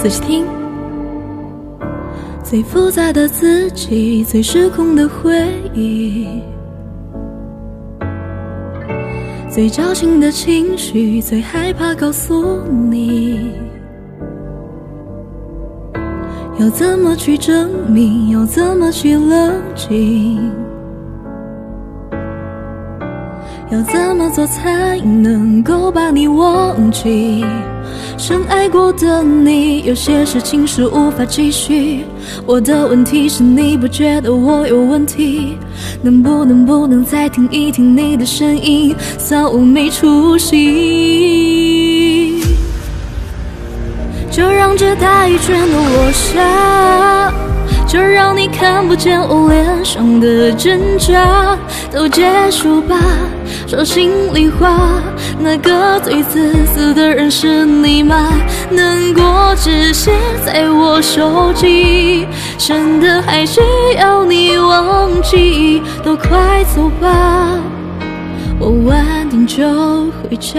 仔细听。最复杂的自己，最失控的回忆，最矫情的情绪，最害怕告诉你。要怎么去证明？要怎么去冷静？要怎么做才能够把你忘记？深爱过的你，有些事情是无法继续。我的问题是你不觉得我有问题？能不能不能再听一听你的声音？算我没出息。就让这大雨全都落下，就让你看不见我脸上的挣扎，都结束吧。说心里话，那个最自私的人是你吗？难过只写在我手机，真的还需要你忘记？都快走吧，我晚点就回家。